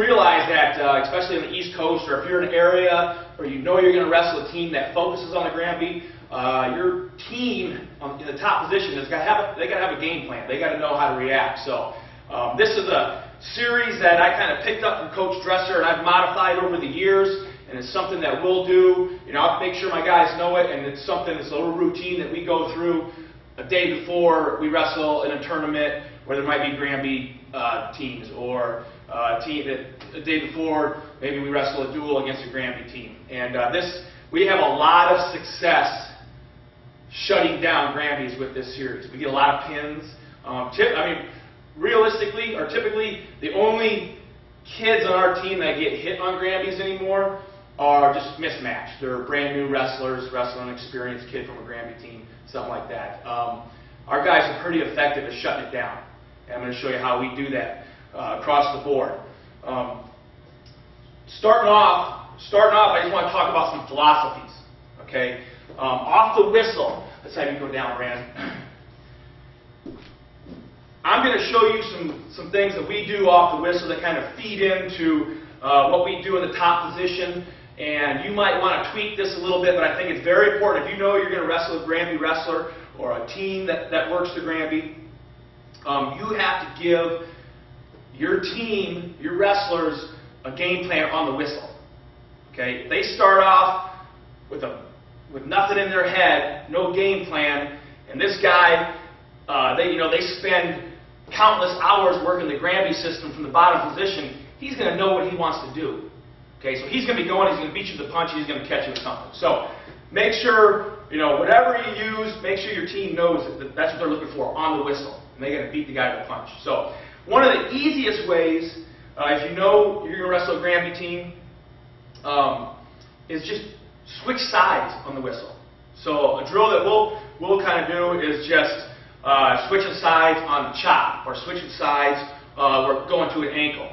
Realize that, uh, especially on the East Coast, or if you're in an area where you know you're going to wrestle a team that focuses on the Granby, uh, your team on, in the top position has got to have a, they got to have a game plan. They got to know how to react. So um, this is a series that I kind of picked up from Coach Dresser and I've modified over the years, and it's something that we'll do. You know, I'll make sure my guys know it, and it's something that's a little routine that we go through a day before we wrestle in a tournament where there might be Granby uh, teams or uh, team the day before maybe we wrestle a dual against a Granby team. And uh, this we have a lot of success shutting down Granby's with this series. We get a lot of pins. Um, tip, I mean, realistically, or typically, the only kids on our team that get hit on Granby's anymore are just mismatched. They're brand new wrestlers, wrestling experienced kid from a Granby team, something like that. Um, our guys are pretty effective at shutting it down. And I'm going to show you how we do that uh, across the board. Um, starting off, starting off, I just want to talk about some philosophies. Okay, um, off the whistle. Let's have you go down, Rand. I'm going to show you some, some things that we do off the whistle that kind of feed into uh, what we do in the top position. And you might want to tweak this a little bit, but I think it's very important. If you know you're going to wrestle a Granby wrestler or a team that, that works the Granby, um, you have to give your team, your wrestlers, a game plan on the whistle. Okay? They start off with a with nothing in their head, no game plan, and this guy, uh, they you know they spend countless hours working the Granby system from the bottom position. He's going to know what he wants to do. Okay, so he's going to be going. He's going to beat you with the punch. He's going to catch you with something. So make sure you know whatever you use. Make sure your team knows that that's what they're looking for on the whistle, and they got to beat the guy with a punch. So one of the easiest ways, uh, if you know you're going to wrestle a Granby team, um, is just switch sides on the whistle. So a drill that we'll, we'll kind of do is just uh, switching sides on the chop or switching sides uh, we're going to an ankle.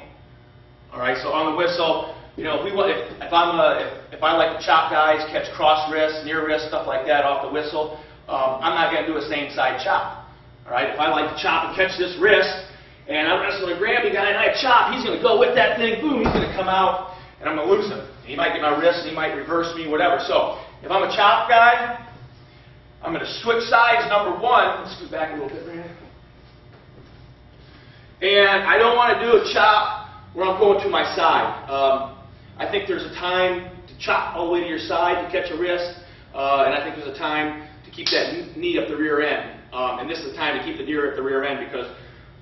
All right, so on the whistle, you know, if we want, if, if I'm a, if, if I like to chop guys, catch cross wrist, near wrist, stuff like that off the whistle, um, I'm not going to do a same side chop. All right, if I like to chop and catch this wrist, and I'm just going wrestling a Granby guy and I chop, he's going to go with that thing, boom, he's going to come out, and I'm going to lose him. He might get my wrist, and he might reverse me, whatever. So if I'm a chop guy, I'm going to switch sides, number one. Let's go back a little bit, Brandon. And I don't want to do a chop where I'm going to my side. Um, I think there's a time to chop all the way to your side to catch a wrist, uh, and I think there's a time to keep that knee up the rear end. Um, and this is the time to keep the knee up the rear end because,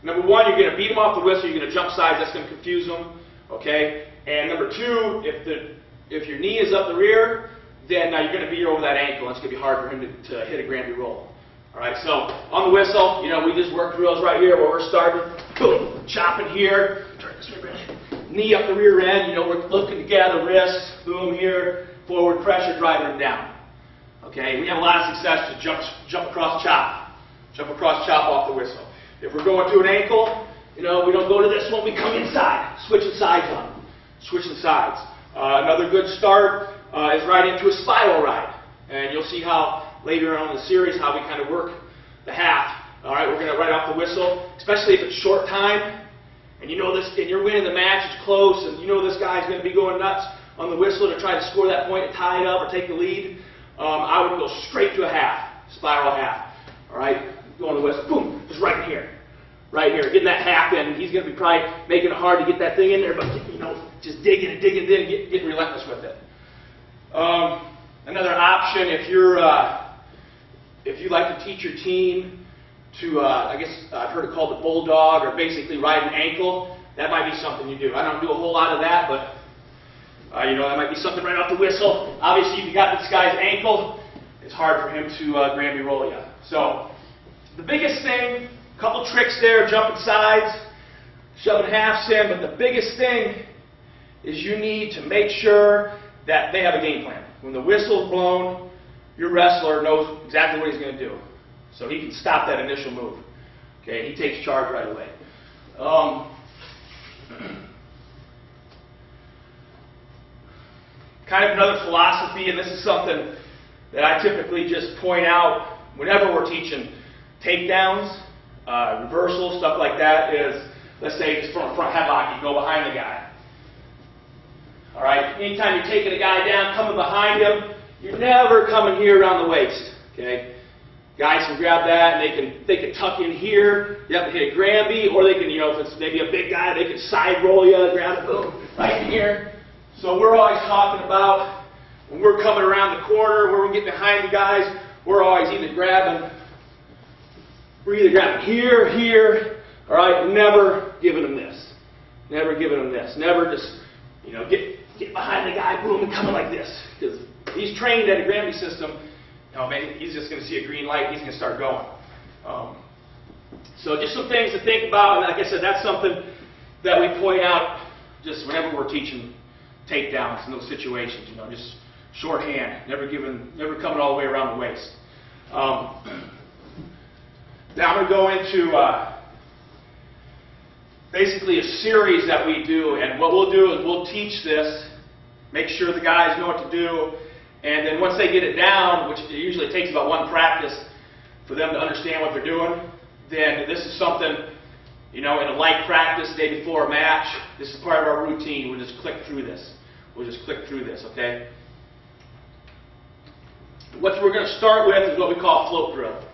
number one, you're going to beat them off the whistle, you're going to jump sides, that's going to confuse them. Okay? And number two, if the if your knee is up the rear, then uh, you're going to be over that ankle. and It's going to be hard for him to, to hit a Granby roll. All right, so on the whistle, you know, we just work drills right here where we're starting, boom, chopping here, turn this way, knee up the rear end, you know, we're looking to gather wrists, boom here, forward pressure, driving them down. Okay, we have a lot of success to jump, jump across chop, jump across chop off the whistle. If we're going to an ankle, you know, we don't go to this one, we come inside, switching sides on them, switching sides. Uh, another good start uh, is right into a spiral ride. And you'll see how later on in the series how we kind of work the half. All right, we're going to right off the whistle, especially if it's short time, and you know this, and you're winning the match, it's close, and you know this guy's going to be going nuts on the whistle to try to score that point and tie it up or take the lead. Um, I would go straight to a half, spiral half. All right, go on the whistle, boom, just right here, right here, getting that half in. He's going to be probably making it hard to get that thing in there, but you know, just digging and digging, and get, getting relentless with it. Um, another option, if you're uh, if you like to teach your team to, uh, I guess I've heard it called the bulldog, or basically ride an ankle, that might be something you do. I don't do a whole lot of that, but uh, you know that might be something right off the whistle. Obviously, if you got this guy's ankle, it's hard for him to uh, Granby roll you. So the biggest thing, a couple tricks there, jumping sides, shoving halves in, but the biggest thing is you need to make sure that they have a game plan. When the whistle's blown, your wrestler knows exactly what he's going to do. So he can stop that initial move. Okay, he takes charge right away. Um, kind of another philosophy, and this is something that I typically just point out whenever we're teaching takedowns, uh, reversals, stuff like that, is let's say just from a front headlock, you go behind the guy. All right, anytime you're taking a guy down, coming behind him, you're never coming here around the waist. Okay? Guys can grab that and they can they can tuck in here. You have to hit a Granby, or they can, you know, if it's maybe a big guy, they can side roll you, grab it, boom, right here. So we're always talking about when we're coming around the corner, when we're getting behind the guys, we're always either grabbing, we're either grabbing here, here, all right, never giving them this. Never giving them this. Never just, you know, get get behind the guy, boom, and coming like this. Because he's trained at a Granby system. You man, he's just going to see a green light, he's going to start going. Um, so just some things to think about. And like I said, that's something that we point out just whenever we're teaching takedowns in those situations. You know, just shorthand, never giving, never coming all the way around the waist. Um, now I'm going to go into uh, basically a series that we do, and what we'll do is we'll teach this, make sure the guys know what to do, and then once they get it down, which usually takes about one practice for them to understand what they're doing, then this is something, you know, in a light practice, day before a match, this is part of our routine. We'll just click through this. We'll just click through this, okay? What we're going to start with is what we call float drill.